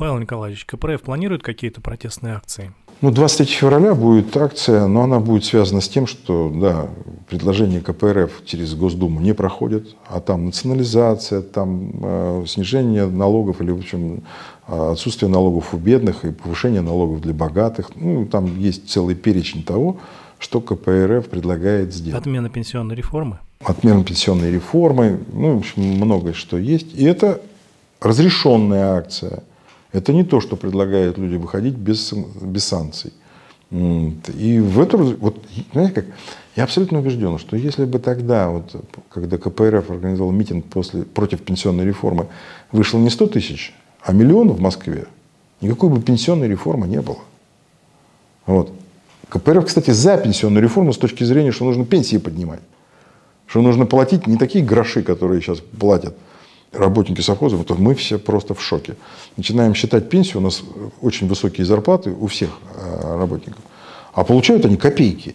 Павел Николаевич, КПРФ планирует какие-то протестные акции? Ну, 23 февраля будет акция, но она будет связана с тем, что, да, предложение КПРФ через Госдуму не проходит, а там национализация, там э, снижение налогов или, в общем, отсутствие налогов у бедных и повышение налогов для богатых. Ну, там есть целый перечень того, что КПРФ предлагает сделать. Отмена пенсионной реформы? Отмена пенсионной реформы, ну, в общем, многое что есть. И это разрешенная акция – это не то, что предлагают люди выходить без, без санкций. И в этом, вот, знаете как, я абсолютно убежден, что если бы тогда, вот, когда КПРФ организовал митинг после, против пенсионной реформы, вышло не 100 тысяч, а миллион в Москве, никакой бы пенсионной реформы не было. Вот. КПРФ, кстати, за пенсионную реформу с точки зрения, что нужно пенсии поднимать. Что нужно платить не такие гроши, которые сейчас платят – работники совхозов, то мы все просто в шоке. Начинаем считать пенсию, у нас очень высокие зарплаты у всех э, работников, а получают они копейки.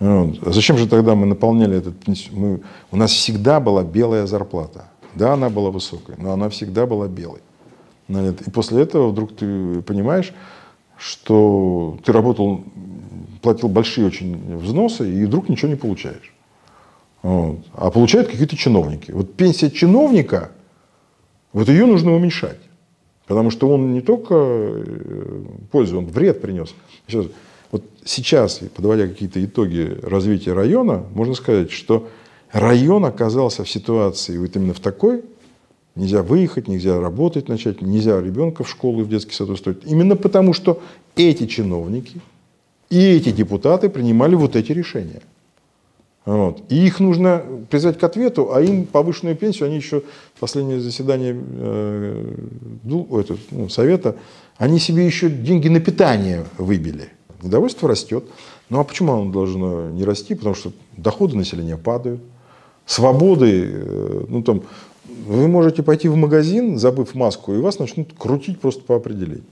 Вот. А зачем же тогда мы наполняли этот мы, У нас всегда была белая зарплата. Да, она была высокой, но она всегда была белой. И после этого вдруг ты понимаешь, что ты работал, платил большие очень взносы, и вдруг ничего не получаешь. Вот. А получают какие-то чиновники. Вот пенсия чиновника, вот ее нужно уменьшать. Потому что он не только э, пользу, он вред принес. Сейчас, вот сейчас, подводя какие-то итоги развития района, можно сказать, что район оказался в ситуации вот именно в такой, нельзя выехать, нельзя работать начать, нельзя ребенка в школу и в детский сад устроить. Именно потому, что эти чиновники и эти депутаты принимали вот эти решения. Вот. И их нужно призвать к ответу, а им повышенную пенсию, они еще последнее заседание э, это, ну, совета, они себе еще деньги на питание выбили. Недовольство растет. Ну а почему оно должно не расти? Потому что доходы населения падают, свободы, э, ну там, вы можете пойти в магазин, забыв маску, и вас начнут крутить просто по определению.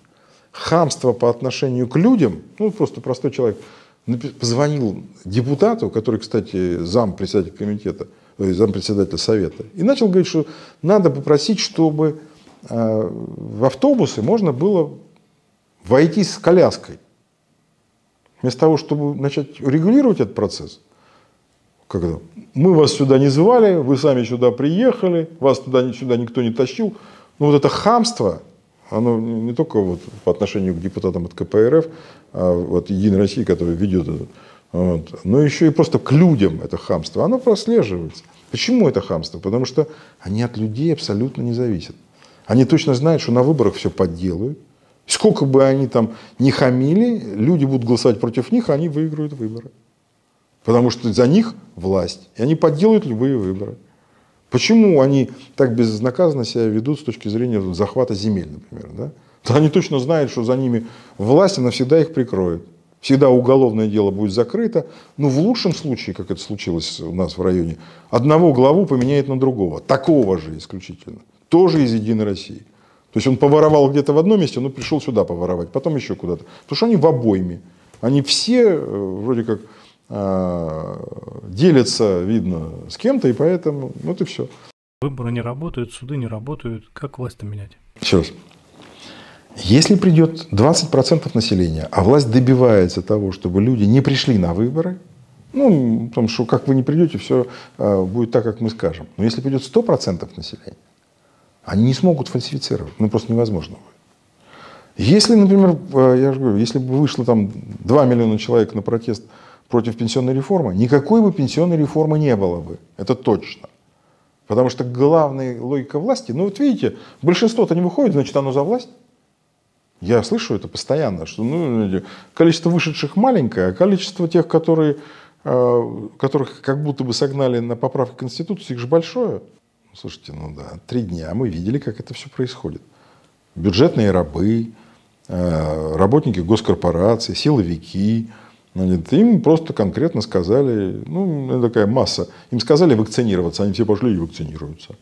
Хамство по отношению к людям, ну просто простой человек – позвонил депутату, который, кстати, зам председателя комитета, э, зам председателя совета, и начал говорить, что надо попросить, чтобы э, в автобусы можно было войти с коляской. Вместо того, чтобы начать регулировать этот процесс, когда мы вас сюда не звали, вы сами сюда приехали, вас туда сюда никто не тащил. Ну вот это хамство, оно не только вот по отношению к депутатам от КПРФ, а вот Единой России, которая ведет это, вот, но еще и просто к людям это хамство, оно прослеживается. Почему это хамство? Потому что они от людей абсолютно не зависят. Они точно знают, что на выборах все подделают. Сколько бы они там не хамили, люди будут голосовать против них, а они выиграют выборы. Потому что за них власть. И они подделают любые выборы. Почему они так безнаказанно себя ведут с точки зрения захвата земель, например? Да? Они точно знают, что за ними власть навсегда их прикроет. Всегда уголовное дело будет закрыто. Но в лучшем случае, как это случилось у нас в районе, одного главу поменяет на другого. Такого же исключительно. Тоже из Единой России. То есть он поворовал где-то в одном месте, но пришел сюда поворовать, потом еще куда-то. Потому что они в обойме. Они все э, вроде как а, делятся, видно, с кем-то, и поэтому вот и все. Выборы не работают, суды не работают. Как власть-то менять? Еще раз. Если придет 20% населения, а власть добивается того, чтобы люди не пришли на выборы, ну, потому что как вы не придете, все э, будет так, как мы скажем. Но если придет 100% населения, они не смогут фальсифицировать. Ну, просто невозможно будет. Если, например, э, я же говорю, если бы вышло там 2 миллиона человек на протест против пенсионной реформы, никакой бы пенсионной реформы не было бы. Это точно. Потому что главная логика власти, ну вот видите, большинство-то не выходит, значит оно за власть. Я слышу это постоянно, что ну, количество вышедших маленькое, а количество тех, которые, э, которых как будто бы согнали на поправку Конституции, их же большое. Слушайте, ну да, три дня мы видели, как это все происходит. Бюджетные рабы, э, работники госкорпораций, силовики – им просто конкретно сказали, ну, такая масса, им сказали вакцинироваться, они все пошли и вакцинируются.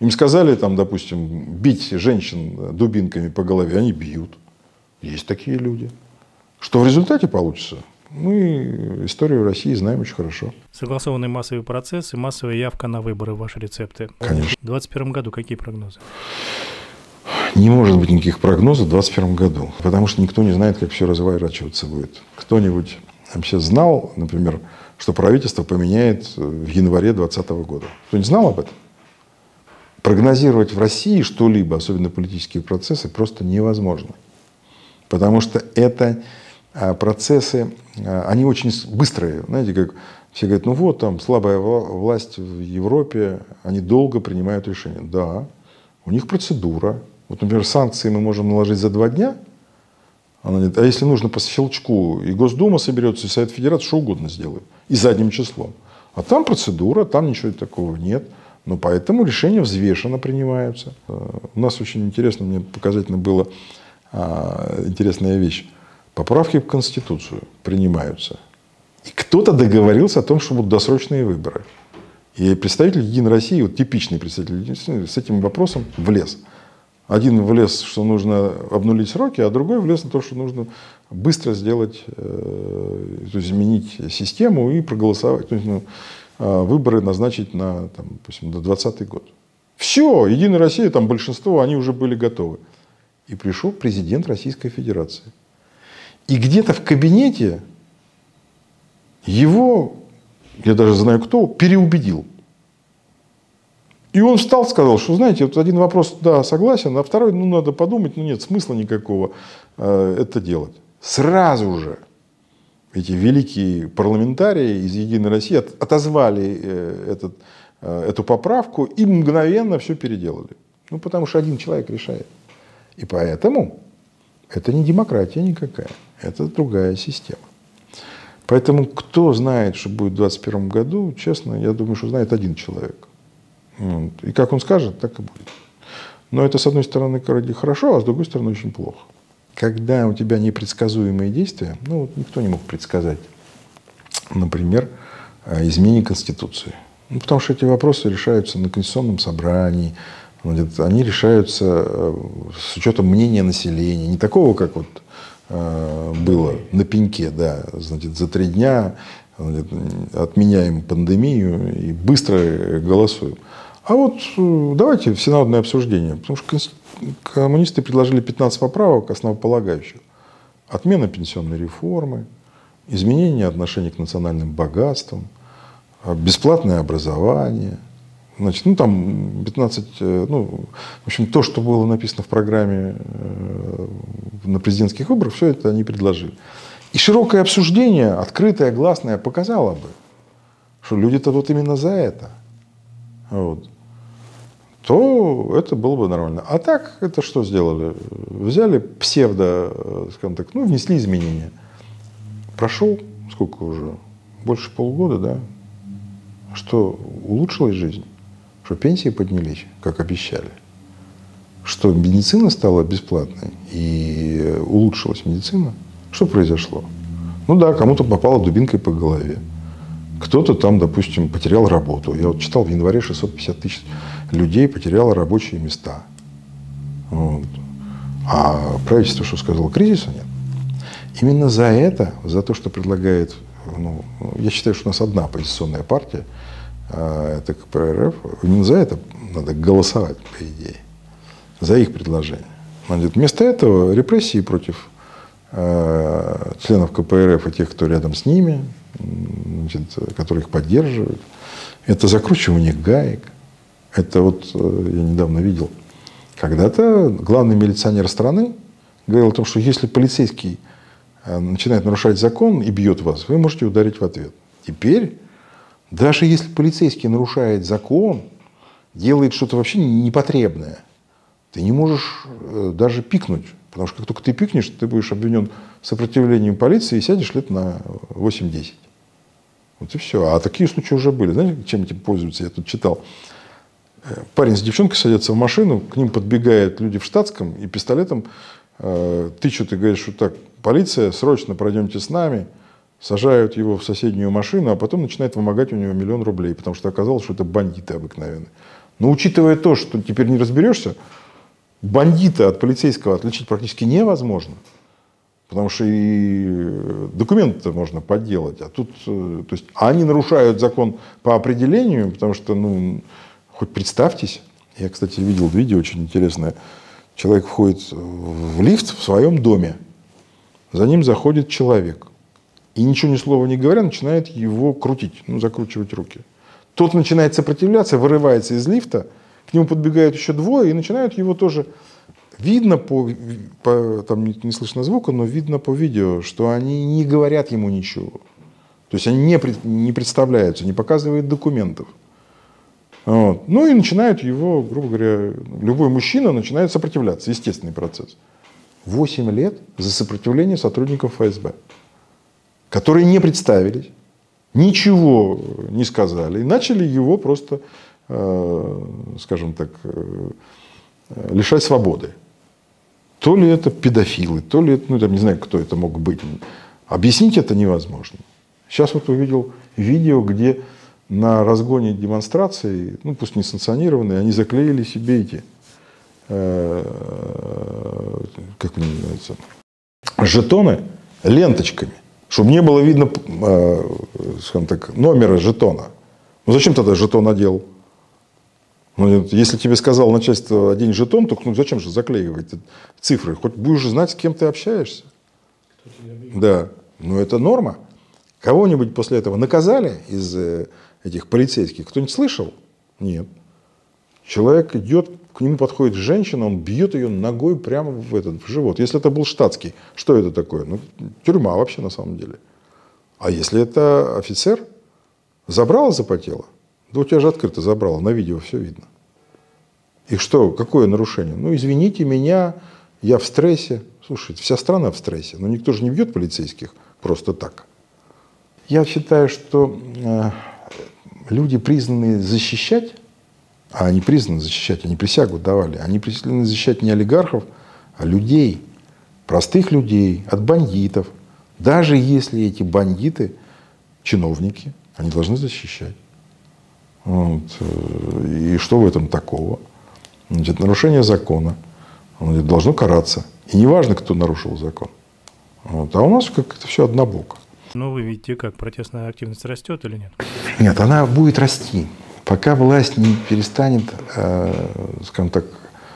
Им сказали, там, допустим, бить женщин дубинками по голове, они бьют. Есть такие люди. Что в результате получится? Мы историю России знаем очень хорошо. Согласованный массовый процесс и массовая явка на выборы, ваши рецепты. Конечно. В 2021 году какие прогнозы? Не может быть никаких прогнозов в 2021 году, потому что никто не знает, как все разворачиваться будет. Кто-нибудь вообще знал, например, что правительство поменяет в январе 2020 года? Кто-нибудь знал об этом? Прогнозировать в России что-либо, особенно политические процессы, просто невозможно. Потому что это а, процессы, а, они очень быстрые. Знаете, как все говорят, ну вот там слабая власть в Европе, они долго принимают решения. Да, у них процедура. Вот, например, санкции мы можем наложить за два дня, она говорит, а если нужно по щелчку, и Госдума соберется, и Совет Федерации, что угодно сделает, и задним числом. А там процедура, там ничего такого нет. Но поэтому решения взвешенно принимаются. Э, у нас очень интересно, мне показательно было а, интересная вещь. Поправки в Конституцию принимаются. И кто-то договорился о том, что будут досрочные выборы. И представитель Единой России, вот типичный представитель с этим вопросом влез. Один влез, что нужно обнулить сроки, а другой влез на то, что нужно быстро сделать, э, изменить систему и проголосовать, то есть, ну, а, выборы назначить на, там, допустим, на 2020 год. Все, Единая Россия, там большинство, они уже были готовы. И пришел президент Российской Федерации. И где-то в кабинете его, я даже знаю кто, переубедил. И он встал, сказал, что, знаете, вот один вопрос, да, согласен, а второй, ну, надо подумать, ну, нет смысла никакого э, это делать. Сразу же эти великие парламентарии из «Единой России» от, отозвали э, этот, э, эту поправку и мгновенно все переделали. Ну, потому что один человек решает. И поэтому это не демократия никакая, это другая система. Поэтому кто знает, что будет в 2021 году, честно, я думаю, что знает один человек. Вот. И как он скажет, так и будет. Но это, с одной стороны, хорошо, а с другой стороны, очень плохо. Когда у тебя непредсказуемые действия, ну, вот никто не мог предсказать, например, э, изменение Конституции. Ну, потому что эти вопросы решаются на Конституционном собрании, они решаются э, с учетом мнения населения, не такого, как вот э, было на пеньке, да, значит, за три дня отменяем пандемию и быстро голосуем. А вот э, давайте в сенатное обсуждение, потому что коммунисты предложили 15 поправок основополагающих. Отмена пенсионной реформы, изменение отношений к национальным богатствам, бесплатное образование – Значит, ну там 15, э, ну, в общем, то, что было написано в программе э, на президентских выборах, все это они предложили. И широкое обсуждение, открытое, гласное, показало бы, что люди-то вот именно за это. Вот. То это было бы нормально. А так это что сделали? Взяли псевдо, э, скажем так, ну, внесли изменения. Прошел сколько уже? Больше полугода, да? Что улучшилась жизнь? что пенсии поднялись, как обещали, что медицина стала бесплатной и улучшилась медицина, что произошло? Ну да, кому-то попала дубинкой по голове. Кто-то там, допустим, потерял работу. Я вот читал, в январе 650 тысяч людей потеряло рабочие места. Вот. А правительство что сказало? Кризиса нет. Именно за это, за то, что предлагает, ну, я считаю, что у нас одна оппозиционная партия – а, это КПРФ, именно за это надо голосовать, по идее, за их предложение. Значит, вместо этого репрессии против э, членов КПРФ и тех, кто рядом с ними, значит, которые их поддерживают, это закручивание гаек. Это вот э, я недавно видел, когда-то главный милиционер страны говорил о том, что если полицейский э, начинает нарушать закон и бьет вас, вы можете ударить в ответ. Теперь даже если полицейский нарушает закон, делает что-то вообще непотребное, ты не можешь э, даже пикнуть. Потому что как только ты пикнешь, ты будешь обвинен в сопротивлении полиции и сядешь лет на 8-10. Вот и все. А такие случаи уже были. Знаете, чем этим пользуются? Я тут читал. Э, парень с девчонкой садятся в машину, к ним подбегают люди в штатском и пистолетом э, тычут и говорят, что так, полиция, срочно пройдемте с нами – сажают его в соседнюю машину, а потом начинают вымогать у него миллион рублей, потому что оказалось, что это бандиты обыкновенные. Но учитывая то, что теперь не разберешься, бандита от полицейского отличить практически невозможно. Потому что и документы можно подделать. А тут, э, то есть, они нарушают закон по определению, потому что, ну, хоть представьтесь, я, кстати, видел видео очень интересное, Человек входит в лифт в своем доме. За ним заходит человек. И ничего ни слова не говоря, начинает его крутить, ну, закручивать руки. Тот начинает сопротивляться, вырывается из лифта, к нему подбегают еще двое и начинают его тоже... Видно по, по там не, не слышно звука, но видно по видео, что они не говорят ему ничего. То есть они не, не представляются, не показывают документов. Вот. Ну и начинают его, грубо говоря, любой мужчина начинает сопротивляться, естественный процесс. 8 лет за сопротивление сотрудников ФСБ, которые не представились, ничего не сказали, и начали его просто, э, скажем так, э, лишать свободы. То ли это педофилы, то ли это, ну, я не знаю, кто это мог быть. Объяснить это невозможно. Сейчас вот увидел видео, где на разгоне демонстрации, ну пусть не санкционированные, они заклеили себе эти, э, как они называются, жетоны ленточками, чтобы не было видно, э, скажем так, номера жетона. Ну зачем тогда жетон одел? Ну, если тебе сказал начальство один жетон, то ну, зачем же заклеивать цифры? Хоть будешь знать, с кем ты общаешься. Да, но это норма. Кого-нибудь после этого наказали из э, этих полицейских? Кто-нибудь слышал? Нет. Человек идет, к нему подходит женщина, он бьет ее ногой прямо в этот в живот. Если это был штатский, что это такое? Ну, тюрьма вообще на самом деле. А если это офицер, забрала, запотела? Да у тебя же открыто забрало, на видео все видно. И что, какое нарушение? Ну, извините меня, я в стрессе. Слушайте, вся страна в стрессе, но никто же не бьет полицейских просто так. Я считаю, что э, люди, признанные защищать, а они признаны защищать, они присягу давали, они признаны защищать не олигархов, а людей, простых людей, от бандитов. Даже если эти бандиты чиновники, они должны защищать. Вот. И что в этом такого? Значит, нарушение закона значит, должно караться. И не важно, кто нарушил закон. Вот. А у нас как это все однобоко. Но вы видите, как протестная активность растет или нет? Нет, она будет расти. Пока власть не перестанет, э, скажем так,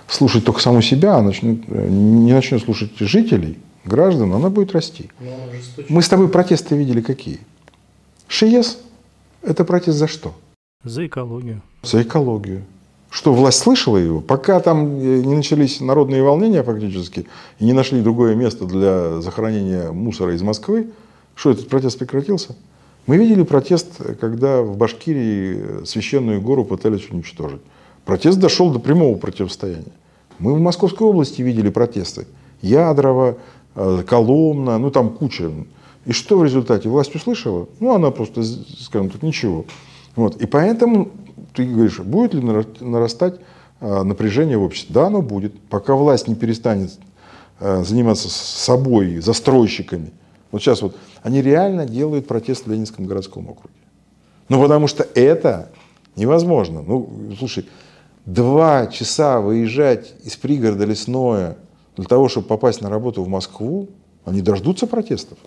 слушать только саму себя, а начнет, не начнет слушать жителей, граждан, она будет расти. Мы с тобой протесты видели какие? ШИЕС – это протест за что? За экологию. За экологию. Что, власть слышала его? Пока там не начались народные волнения фактически, и не нашли другое место для захоронения мусора из Москвы, что этот протест прекратился? Мы видели протест, когда в Башкирии священную гору пытались уничтожить. Протест дошел до прямого противостояния. Мы в Московской области видели протесты. Ядрово, э, Коломна, ну там куча. И что в результате? Власть услышала? Ну, она просто, скажем так, ничего. Вот. И поэтому ты говоришь, будет ли нарастать э, напряжение в обществе? Да, оно будет. Пока власть не перестанет э, заниматься собой, застройщиками. Вот сейчас вот они реально делают протест в Ленинском городском округе. Ну, потому что это невозможно. Ну, слушай, два часа выезжать из пригорода лесное для того, чтобы попасть на работу в Москву, они дождутся протестов.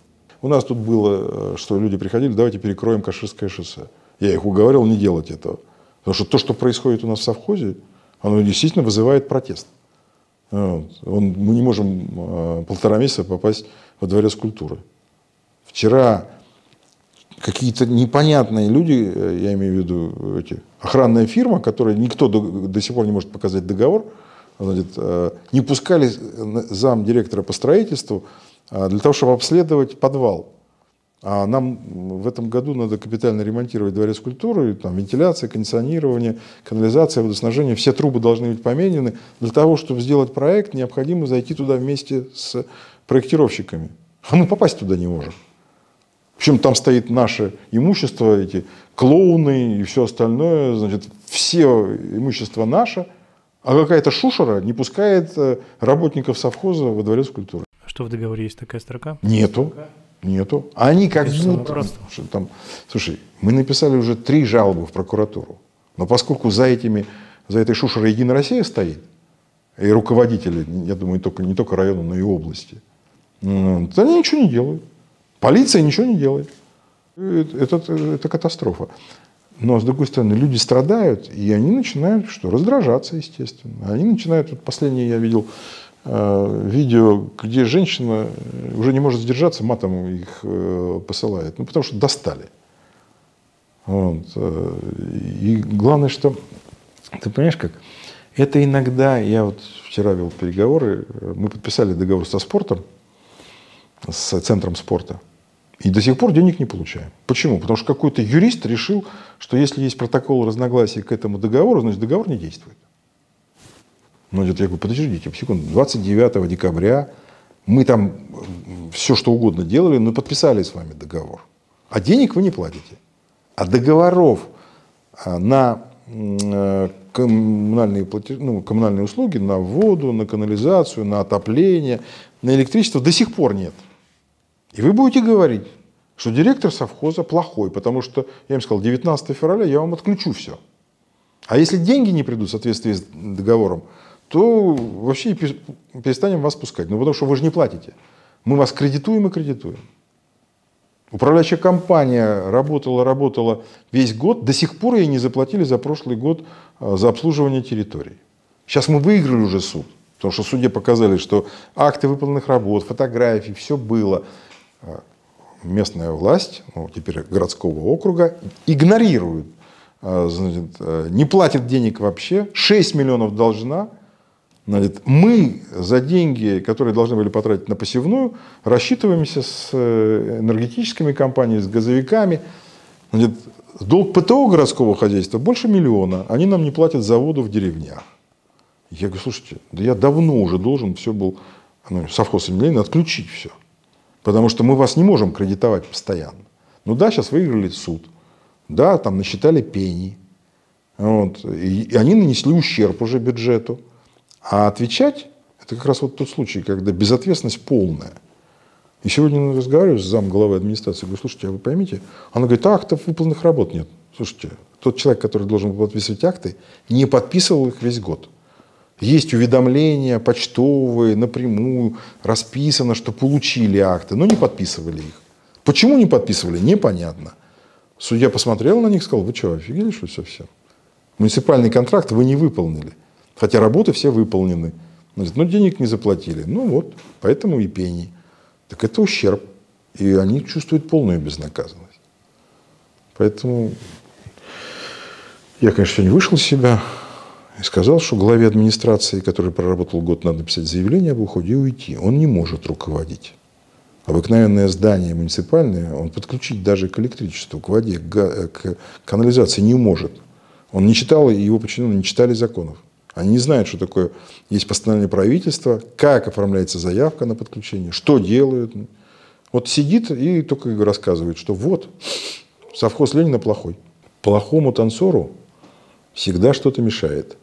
У нас тут было, э, что люди приходили, давайте перекроем Каширское шоссе. Я их уговорил не делать этого. Потому что то, что происходит у нас в совхозе, оно действительно вызывает протест. Вот. Он, мы не можем э, полтора месяца попасть во дворец культуры. Вчера какие-то непонятные люди, э, я имею в виду эти, охранная фирма, которая никто до, до сих пор не может показать договор, значит, э, не пускали зам директора по строительству э, для того, чтобы обследовать подвал. А нам в этом году надо капитально ремонтировать дворец культуры, там вентиляция, кондиционирование, канализация, водоснабжение. Все трубы должны быть поменены. Для того, чтобы сделать проект, необходимо зайти туда вместе с проектировщиками. А мы попасть туда не можем. Причем там стоит наше имущество, эти клоуны и все остальное. Значит, все имущество наше, а какая-то шушера не пускает э, работников совхоза во дворец культуры. Что в договоре есть такая строка? Нету. Нету. Они как будто... Что там, слушай, мы написали уже три жалобы в прокуратуру. Но поскольку за, этими, за этой шушерой Единая Россия стоит, и руководители, я думаю, не только, не только района, но и области, они ничего не делают. Полиция ничего не делает. Это, это, это катастрофа. Но, с другой стороны, люди страдают, и они начинают что, раздражаться, естественно. Они начинают, вот последнее я видел э, видео, где женщина уже не может сдержаться, матом их э, посылает. Ну, потому что достали. Вот. Э, и главное, что, ты понимаешь, как это иногда, я вот вчера вел переговоры, мы подписали договор со спортом, с центром спорта, и до сих пор денег не получаем. Почему? Потому что какой-то юрист решил, что если есть протокол разногласий к этому договору, значит договор не действует. Ну, я говорю, подождите, секунду, 29 декабря мы там все что угодно делали, но подписали с вами договор. А денег вы не платите. А договоров а, на э, коммунальные, платежи, ну, коммунальные услуги, на воду, на канализацию, на отопление, на электричество до сих пор нет. И вы будете говорить, что директор совхоза плохой, потому что, я им сказал, 19 февраля я вам отключу все. А если деньги не придут в соответствии с договором, то вообще перестанем вас пускать. Ну, потому что вы же не платите. Мы вас кредитуем и кредитуем. Управляющая компания работала, работала весь год, до сих пор ей не заплатили за прошлый год а, за обслуживание территорий. Сейчас мы выиграли уже суд, потому что судьи показали, что акты выполненных работ, фотографии, все было. А, местная власть, ну, теперь городского округа, игнорирует, а, значит, не платит денег вообще, 6 миллионов должна – Значит, мы за деньги, которые должны были потратить на посевную, рассчитываемся с э, энергетическими компаниями, с газовиками. Значит, долг ПТО городского хозяйства больше миллиона. Они нам не платят за воду в деревнях. Я говорю, слушайте, да я давно уже должен все был, ну, совхоз отключить все. Потому что мы вас не можем кредитовать постоянно. Ну да, сейчас выиграли суд. Да, там насчитали пений. Вот, и они нанесли ущерб уже бюджету. А отвечать – это как раз вот тот случай, когда безответственность полная. И сегодня я разговариваю с зам главы администрации, говорю, слушайте, а вы поймите, она говорит, актов выполненных работ нет. Слушайте, тот человек, который должен был подписывать акты, не подписывал их весь год. Есть уведомления почтовые, напрямую, расписано, что получили акты, но не подписывали их. Почему не подписывали, непонятно. Судья посмотрел на них и сказал, вы что, офигели, что ли, совсем? Муниципальный контракт вы не выполнили. Хотя работы все выполнены. Но ну, денег не заплатили. Ну вот, поэтому и пени. Так это ущерб. И они чувствуют полную безнаказанность. Поэтому я, конечно, сегодня вышел из себя и сказал, что главе администрации, который проработал год, надо написать заявление об уходе и уйти. Он не может руководить. Обыкновенное здание муниципальное он подключить даже к электричеству, к воде, к канализации не может. Он не читал, и его подчиненные не читали законов. Они не знают, что такое есть постановление правительства, как оформляется заявка на подключение, что делают. Вот сидит и только рассказывает, что вот, совхоз Ленина плохой. Плохому танцору всегда что-то мешает.